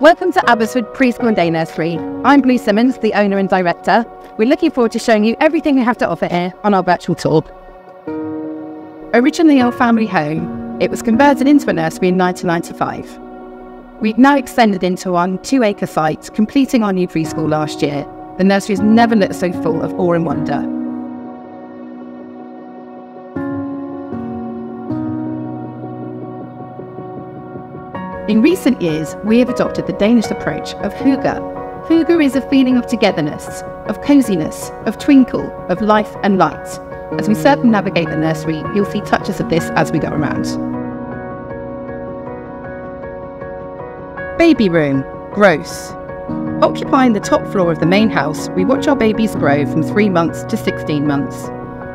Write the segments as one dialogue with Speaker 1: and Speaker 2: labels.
Speaker 1: Welcome to Abbotswood Preschool and Day Nursery. I'm Blue Simmons, the owner and director. We're looking forward to showing you everything we have to offer here on our virtual tour. Originally our family home, it was converted into a nursery in 1995. We've now extended into our two acre site, completing our new preschool last year. The nursery has never looked so full of awe and wonder. In recent years, we have adopted the Danish approach of hygge. Hygge is a feeling of togetherness, of coziness, of twinkle, of life and light. As we circumnavigate the nursery, you'll see touches of this as we go around. Baby room, gross. Occupying the top floor of the main house, we watch our babies grow from 3 months to 16 months.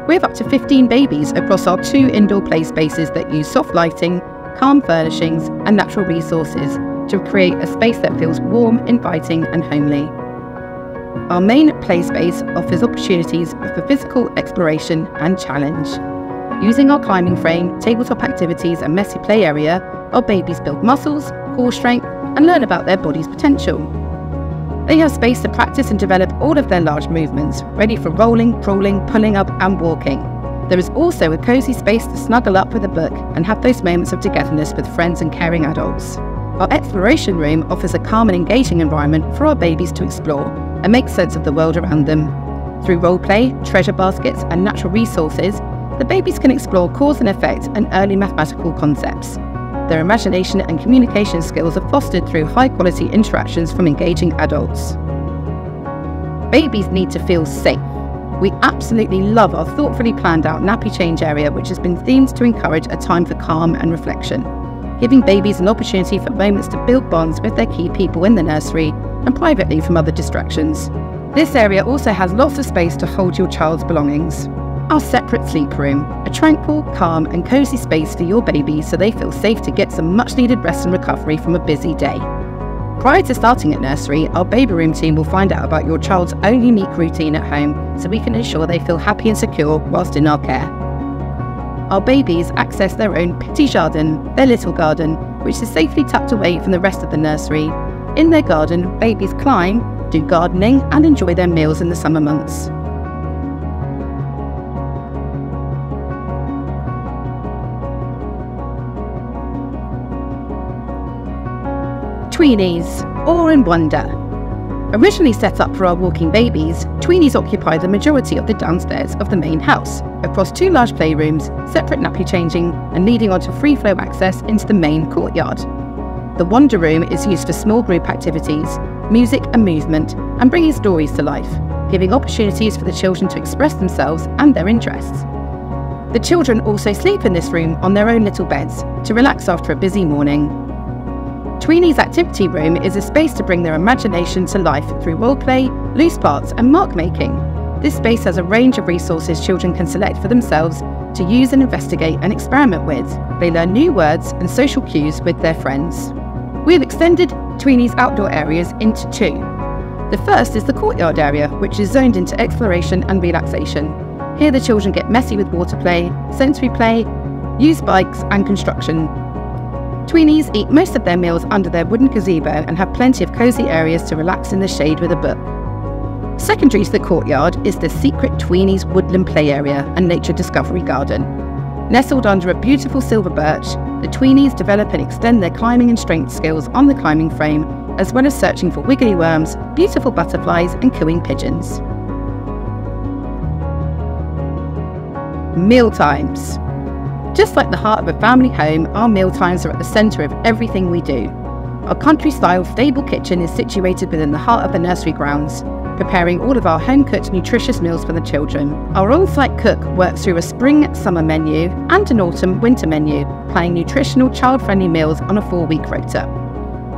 Speaker 1: We have up to 15 babies across our two indoor play spaces that use soft lighting, calm furnishings, and natural resources to create a space that feels warm, inviting, and homely. Our main play space offers opportunities for physical exploration and challenge. Using our climbing frame, tabletop activities, and messy play area, our babies build muscles, core strength, and learn about their body's potential. They have space to practice and develop all of their large movements, ready for rolling, crawling, pulling up, and walking. There is also a cosy space to snuggle up with a book and have those moments of togetherness with friends and caring adults. Our exploration room offers a calm and engaging environment for our babies to explore and make sense of the world around them. Through role play, treasure baskets, and natural resources, the babies can explore cause and effect and early mathematical concepts. Their imagination and communication skills are fostered through high quality interactions from engaging adults. Babies need to feel safe we absolutely love our thoughtfully planned out nappy change area, which has been themed to encourage a time for calm and reflection, giving babies an opportunity for moments to build bonds with their key people in the nursery and privately from other distractions. This area also has lots of space to hold your child's belongings. Our separate sleep room, a tranquil, calm, and cosy space for your baby so they feel safe to get some much needed rest and recovery from a busy day. Prior to starting at nursery, our baby room team will find out about your child's own unique routine at home so we can ensure they feel happy and secure whilst in our care. Our babies access their own petit jardin, their little garden, which is safely tucked away from the rest of the nursery. In their garden, babies climb, do gardening, and enjoy their meals in the summer months. Tweenies, awe and wonder. Originally set up for our walking babies, Tweenies occupy the majority of the downstairs of the main house, across two large playrooms, separate nappy changing, and leading onto free flow access into the main courtyard. The Wonder Room is used for small group activities, music and movement, and bringing stories to life, giving opportunities for the children to express themselves and their interests. The children also sleep in this room on their own little beds to relax after a busy morning Tweenies Activity Room is a space to bring their imagination to life through roleplay, loose parts, and mark making. This space has a range of resources children can select for themselves to use and investigate and experiment with. They learn new words and social cues with their friends. We have extended Tweenies outdoor areas into two. The first is the courtyard area, which is zoned into exploration and relaxation. Here the children get messy with water play, sensory play, use bikes and construction, Tweenies eat most of their meals under their wooden gazebo and have plenty of cosy areas to relax in the shade with a book. Secondary to the courtyard is the secret Tweenies woodland play area and nature discovery garden. Nestled under a beautiful silver birch, the Tweenies develop and extend their climbing and strength skills on the climbing frame, as well as searching for wiggly worms, beautiful butterflies, and cooing pigeons. Meal times. Just like the heart of a family home, our meal times are at the centre of everything we do. Our country style stable kitchen is situated within the heart of the nursery grounds, preparing all of our home cooked nutritious meals for the children. Our on site cook works through a spring summer menu and an autumn winter menu, planning nutritional child friendly meals on a four week rota.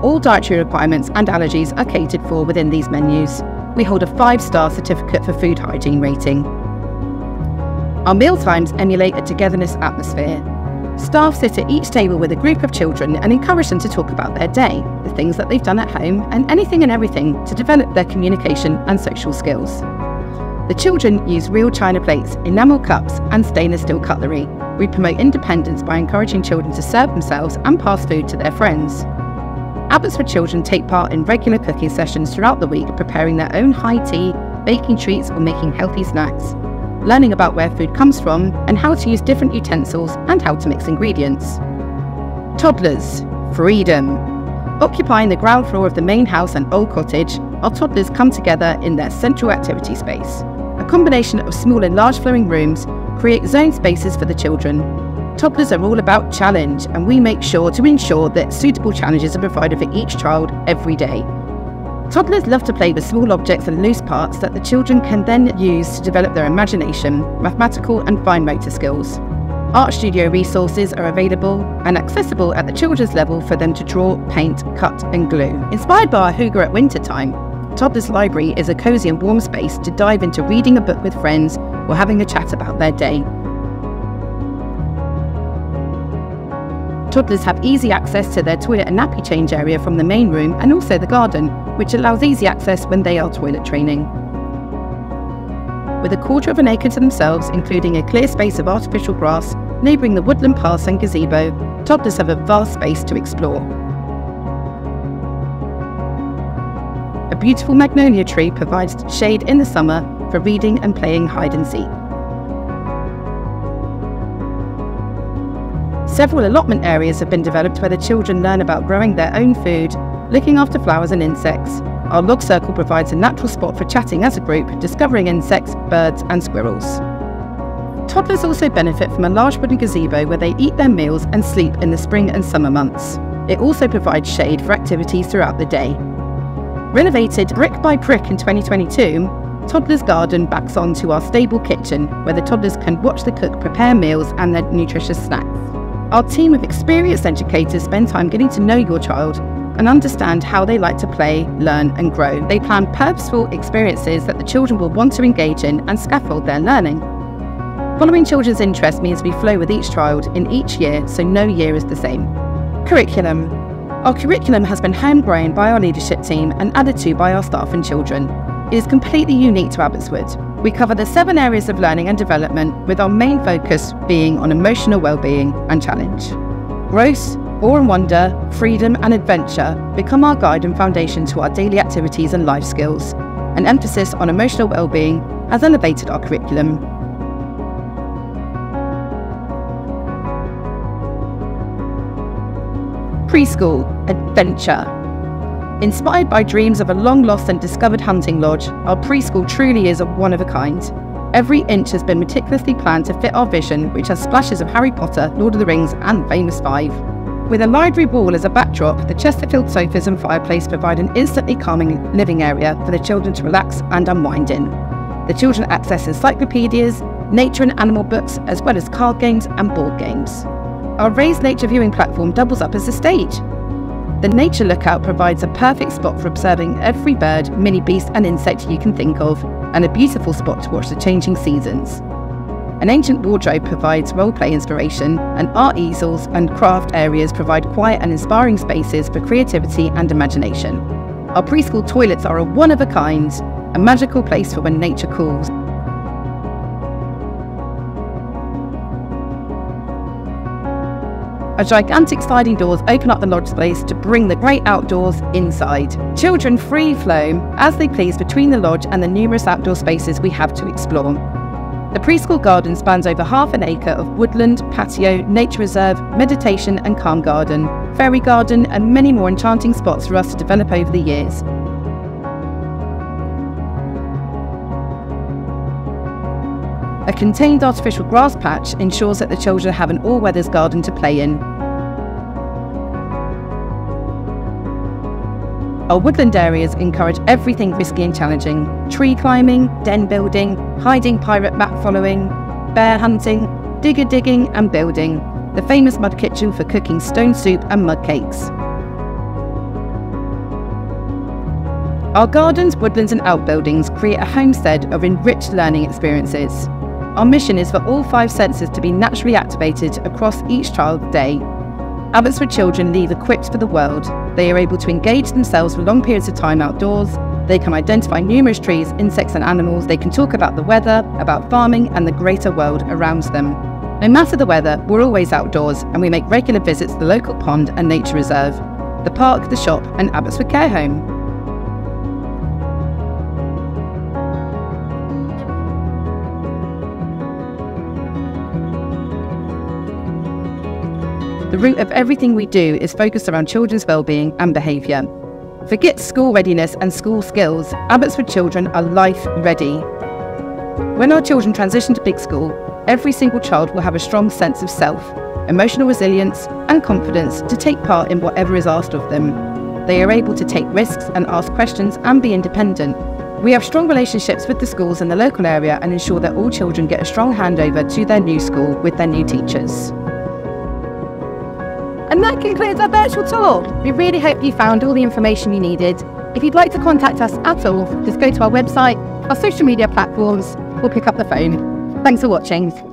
Speaker 1: All dietary requirements and allergies are catered for within these menus. We hold a five star certificate for food hygiene rating. Our mealtimes emulate a togetherness atmosphere. Staff sit at each table with a group of children and encourage them to talk about their day, the things that they've done at home, and anything and everything to develop their communication and social skills. The children use real china plates, enamel cups, and stainless steel cutlery. We promote independence by encouraging children to serve themselves and pass food to their friends. Abbotswood children take part in regular cooking sessions throughout the week, preparing their own high tea, baking treats, or making healthy snacks, learning about where food comes from and how to use different utensils and how to mix ingredients. Toddlers, freedom. Occupying the ground floor of the main house and old cottage, our toddlers come together in their central activity space. A combination of small and large flowing rooms create zone spaces for the children, Toddlers are all about challenge, and we make sure to ensure that suitable challenges are provided for each child every day. Toddlers love to play with small objects and loose parts that the children can then use to develop their imagination, mathematical and fine motor skills. Art studio resources are available and accessible at the children's level for them to draw, paint, cut and glue. Inspired by our Hygge at winter time, Toddlers Library is a cosy and warm space to dive into reading a book with friends or having a chat about their day. Toddlers have easy access to their toilet and nappy change area from the main room and also the garden, which allows easy access when they are toilet training. With a quarter of an acre to themselves, including a clear space of artificial grass, neighbouring the woodland paths and gazebo, toddlers have a vast space to explore. A beautiful magnolia tree provides shade in the summer for reading and playing hide and seek. Several allotment areas have been developed where the children learn about growing their own food, looking after flowers and insects. Our log circle provides a natural spot for chatting as a group, discovering insects, birds, and squirrels. Toddlers also benefit from a large wooden gazebo where they eat their meals and sleep in the spring and summer months. It also provides shade for activities throughout the day. Renovated brick by brick in 2022, Toddler's Garden backs onto our stable kitchen where the toddlers can watch the cook prepare meals and their nutritious snacks. Our team of experienced educators spend time getting to know your child and understand how they like to play, learn, and grow. They plan purposeful experiences that the children will want to engage in and scaffold their learning. Following children's interest means we flow with each child in each year, so no year is the same. Curriculum. Our curriculum has been homegrown by our leadership team and added to by our staff and children. It is completely unique to Abbotswood. We cover the seven areas of learning and development, with our main focus being on emotional well-being and challenge. Growth, awe and wonder, freedom and adventure become our guide and foundation to our daily activities and life skills. An emphasis on emotional well-being has elevated our curriculum. Preschool Adventure Inspired by dreams of a long lost and discovered hunting lodge, our preschool truly is a one of a kind. Every inch has been meticulously planned to fit our vision, which has splashes of Harry Potter, Lord of the Rings, and Famous Five. With a library wall as a backdrop, the Chesterfield sofas and fireplace provide an instantly calming living area for the children to relax and unwind in. The children access encyclopedias, nature and animal books, as well as card games and board games. Our raised nature viewing platform doubles up as a stage, the Nature Lookout provides a perfect spot for observing every bird, mini beast, and insect you can think of, and a beautiful spot to watch the changing seasons. An ancient wardrobe provides roleplay inspiration, and art easels and craft areas provide quiet and inspiring spaces for creativity and imagination. Our preschool toilets are a one of a kind, a magical place for when nature calls. A gigantic sliding doors open up the lodge space to bring the great outdoors inside. Children free flow as they please between the lodge and the numerous outdoor spaces we have to explore. The preschool garden spans over half an acre of woodland, patio, nature reserve, meditation and calm garden, fairy garden, and many more enchanting spots for us to develop over the years. A contained artificial grass patch ensures that the children have an all-weathers garden to play in. Our woodland areas encourage everything risky and challenging tree climbing, den building, hiding pirate map following, bear hunting, digger digging, and building. The famous mud kitchen for cooking stone soup and mud cakes. Our gardens, woodlands, and outbuildings create a homestead of enriched learning experiences. Our mission is for all five senses to be naturally activated across each child's day. Abbotswood children leave equipped for the world. They are able to engage themselves for long periods of time outdoors. They can identify numerous trees, insects, and animals. They can talk about the weather, about farming, and the greater world around them. No matter the weather, we're always outdoors and we make regular visits to the local pond and nature reserve. The park, the shop, and Abbotswood Care Home. The root of everything we do is focused around children's well-being and behaviour. Forget school readiness and school skills, Abbotswood children are life ready. When our children transition to big school, every single child will have a strong sense of self, emotional resilience, and confidence to take part in whatever is asked of them. They are able to take risks and ask questions and be independent. We have strong relationships with the schools in the local area and ensure that all children get a strong handover to their new school with their new teachers. And that concludes our virtual tour. We really hope you found all the information you needed. If you'd like to contact us at all, just go to our website, our social media platforms, or pick up the phone. Thanks for watching.